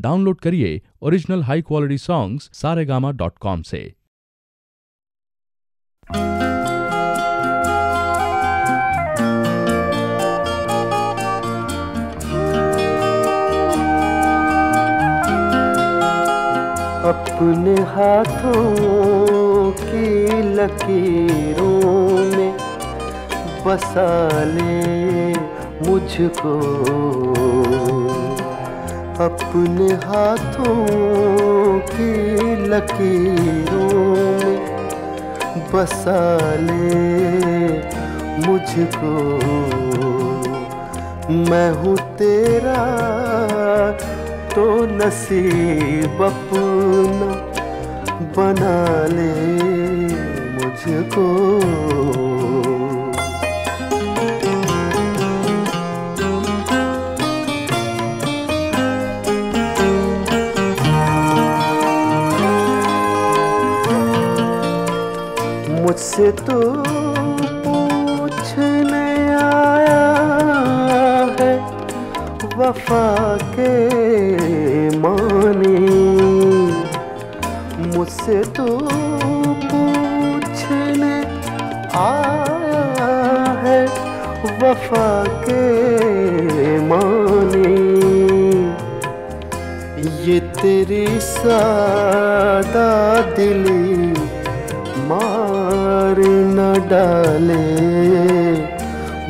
Download करिए original high quality songs Saregama dot com से। अपने हाथों की लकीरों में बसा ले मुझको। अपने हाथों की लकीरों में बसा ले मुझको। मैं हूँ तेरा तो नसीब अपना बना ले मुझको। मुझसे तो पूछने आया है, वफा के मानी। मुझसे तो पूछने आया है, वफा के मानी। ये तेरी सादा दिली मार न डाले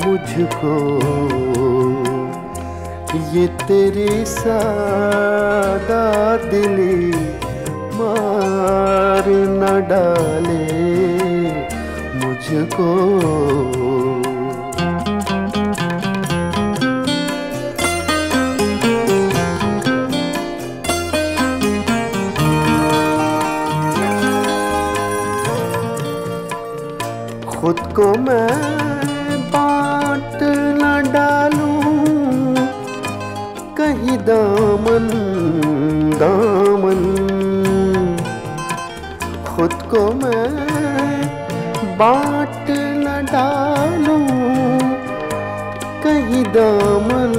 मुझको। ये तेरी सादा दिली मार न डाले मुझको। खुद को मैं बांट न डालूं। कहीं दामन दामन। खुद को मैं बांट न डालूं। कहीं दामन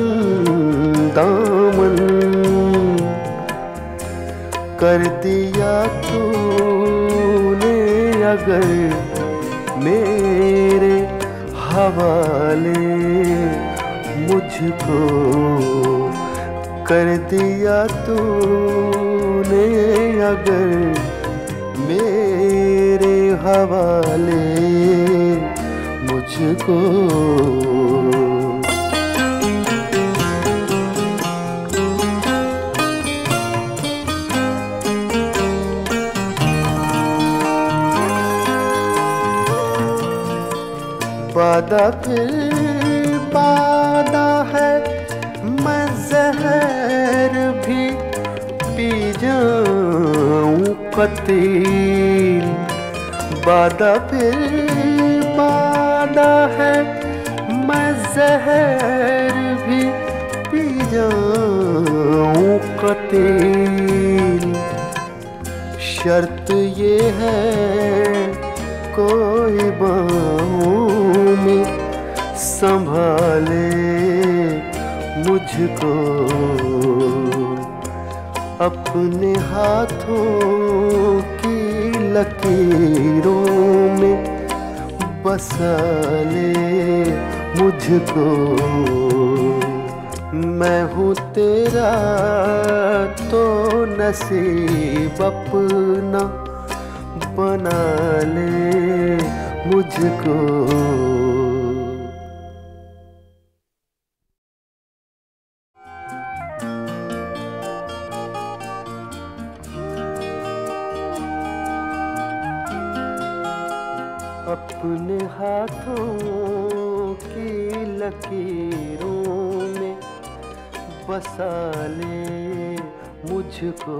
दामन। कर दिया तूने अगर मेरे हवाले मुझको कर दिया तूने अगर मेरे हवाले मुझको वादा वादा है, मैं जहर भी पी जाऊँ कतील। वादा फिर वादा है, मैं जहर भी पी जाऊँ कतील। शर्त ये है, कोई में संभाले मुझको। अपने हाथों की लकीरों में बसा ले मुझको। मैं हूँ तेरा तो नसीब अपना बना ले मुझको। अपने हाथों की लकीरों में बसा ले मुझको।